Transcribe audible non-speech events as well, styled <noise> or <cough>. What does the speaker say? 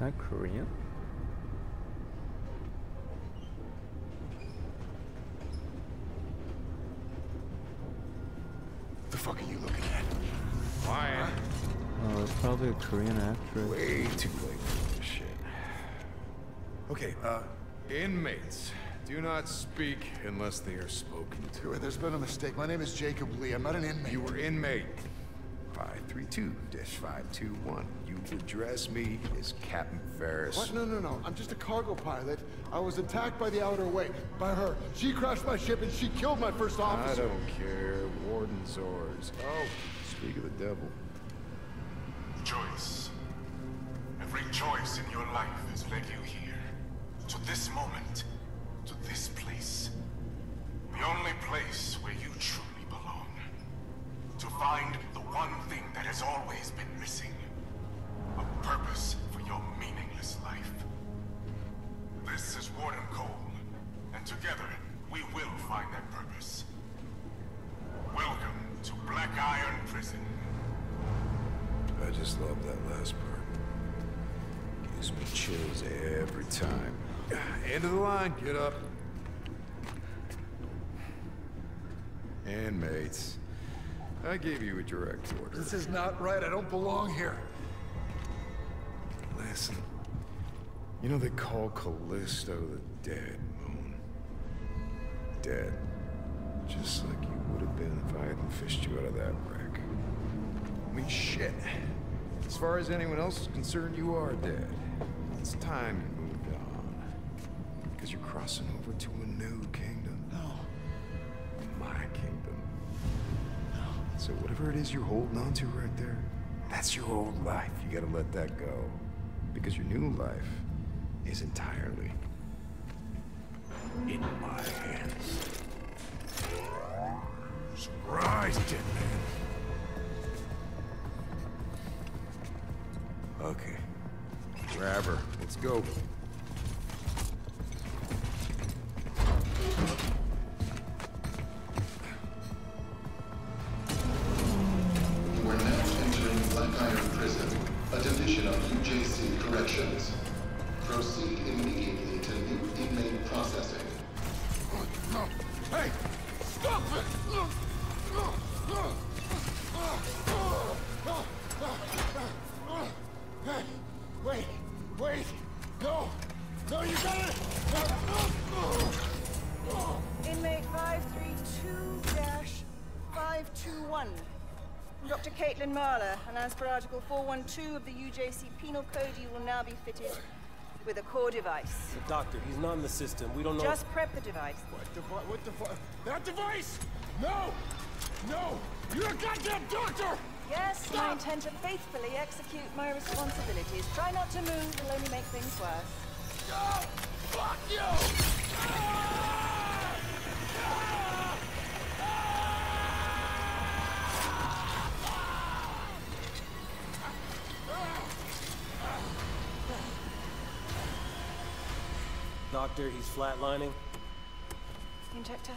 that Korean? The fuck are you looking at? Why? Oh, it's probably a Korean actress. Way too late for this shit. Okay, uh, Inmates do not speak unless they are spoken to. there's been a mistake. My name is Jacob Lee. I'm not an inmate. You were inmate 532-521. You address me as Captain Ferris. What? No, no, no. I'm just a cargo pilot. I was attacked by the Outer Way. By her. She crashed my ship and she killed my first officer. I don't care. Warden Zors. Oh, speak of the devil. Choice. Every choice in your life has led you here. To this moment. To this place. The only place where you truly belong. To find has always been missing. A purpose for your meaningless life. This is Warden Cole. And together, we will find that purpose. Welcome to Black Iron Prison. I just love that last part. Gives me chills every time. <sighs> End of the line, get up. Inmates. I gave you a direct order. This is not right. I don't belong here. Listen. You know they call Callisto the dead moon. Dead. Just like you would have been if I hadn't fished you out of that wreck. I mean, shit. As far as anyone else is concerned, you are dead. It's time you moved on. Because you're crossing over to a new kingdom. No. My kingdom. So whatever it is you're holding on to right there, that's your old life. You gotta let that go. Because your new life is entirely in my hands. Surprise, Tin Man. Okay. Grab her. Let's go. Prison, a division of UJC Corrections. Proceed immediately to new inmate processing. Hey! Stop it! Hey! Wait! Wait! No! No, you got it! Inmate 532-521. Dr. Caitlin Mahler, and as per Article 412 of the UJC Penal Code, you will now be fitted with a core device. Doctor, he's not in the system. We don't know. Just prep the device. What the fu- What the fuck? That device! No! No! You're a goddamn doctor! Yes, and I intend to faithfully execute my responsibilities. Try not to move, it'll only make things worse. Oh, Doctor, he's flatlining. Injector.